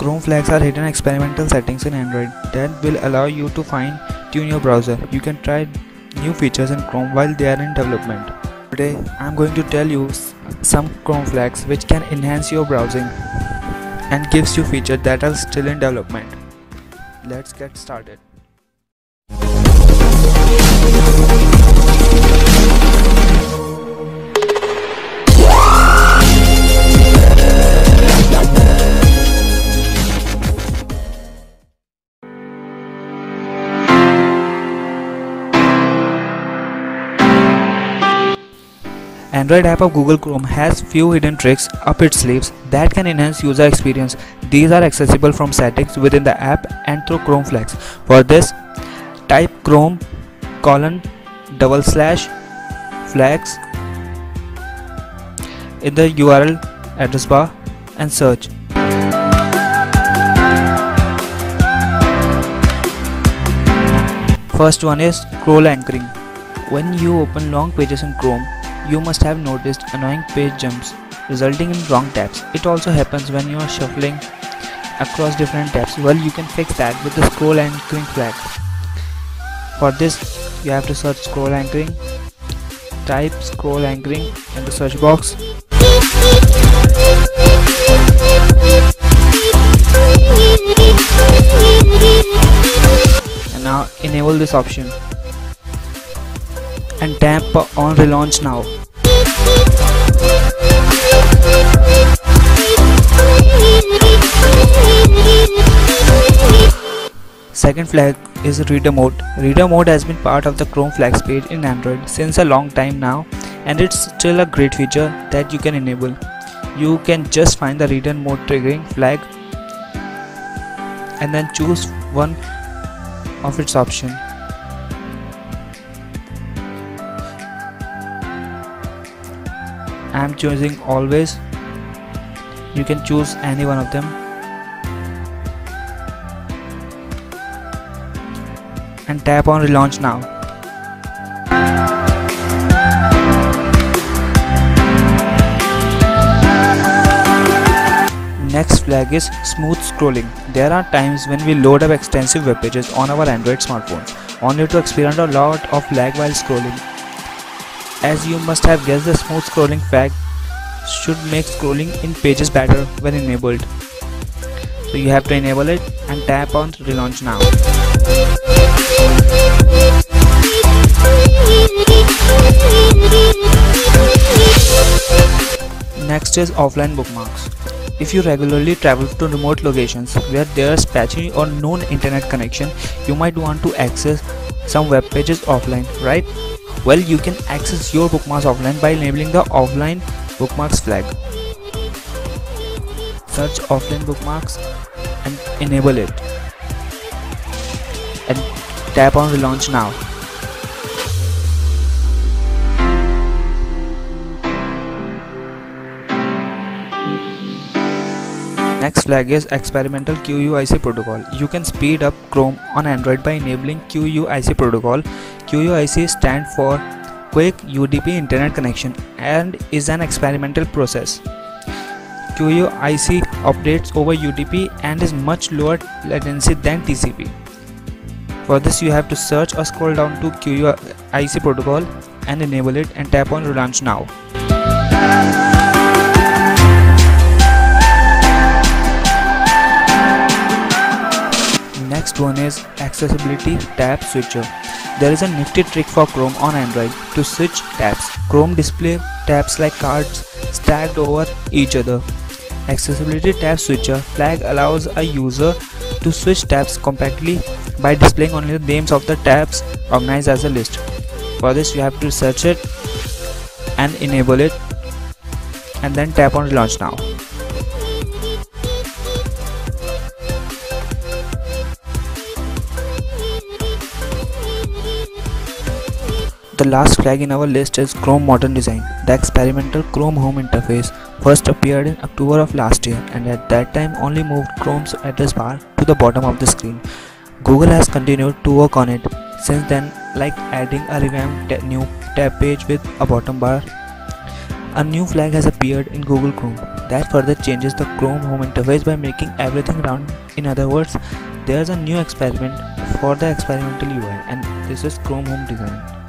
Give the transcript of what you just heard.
Chrome flags are hidden experimental settings in Android that will allow you to fine tune your browser. You can try new features in Chrome while they are in development. Today I am going to tell you some Chrome flags which can enhance your browsing and gives you features that are still in development. Let's get started. Android app of Google Chrome has few hidden tricks up its sleeves that can enhance user experience. These are accessible from settings within the app and through Chrome flags. For this, type Chrome colon double slash flags in the URL address bar and search. First one is scroll anchoring. When you open long pages in Chrome, you must have noticed annoying page jumps resulting in wrong tabs. It also happens when you are shuffling across different tabs. Well, you can fix that with the scroll anchoring flag. For this, you have to search scroll anchoring. Type scroll anchoring in the search box. And now enable this option and tap on relaunch now. Second flag is reader mode. Reader mode has been part of the Chrome flags page in Android since a long time now and it's still a great feature that you can enable. You can just find the reader mode triggering flag and then choose one of its option. I am choosing always. You can choose any one of them. and tap on relaunch now. Next flag is smooth scrolling. There are times when we load up extensive web pages on our Android smartphone, only to experience a lot of lag while scrolling. As you must have guessed the smooth scrolling flag should make scrolling in pages better when enabled. So you have to enable it and tap on relaunch now. Next is offline bookmarks. If you regularly travel to remote locations where there is patchy or known internet connection, you might want to access some web pages offline, right? Well, you can access your bookmarks offline by enabling the offline bookmarks flag. Search offline bookmarks and enable it. And tap on relaunch now. Next flag is experimental QUIC protocol. You can speed up Chrome on Android by enabling QUIC protocol. QUIC stands for Quick UDP Internet Connection and is an experimental process. QUIC operates over UDP and is much lower latency than TCP. For this you have to search or scroll down to QUIC protocol and enable it and tap on relaunch now. Accessibility tab switcher. There is a nifty trick for Chrome on Android to switch tabs. Chrome display tabs like cards stacked over each other. Accessibility tab switcher flag allows a user to switch tabs compactly by displaying only the names of the tabs organized as a list. For this you have to search it and enable it and then tap on launch now. The last flag in our list is Chrome Modern Design. The experimental Chrome Home interface first appeared in October of last year and at that time only moved Chrome's address bar to the bottom of the screen. Google has continued to work on it since then like adding a revamped new tab page with a bottom bar. A new flag has appeared in Google Chrome. that further changes the Chrome home interface by making everything round. In other words, there's a new experiment for the experimental UI and this is Chrome home design.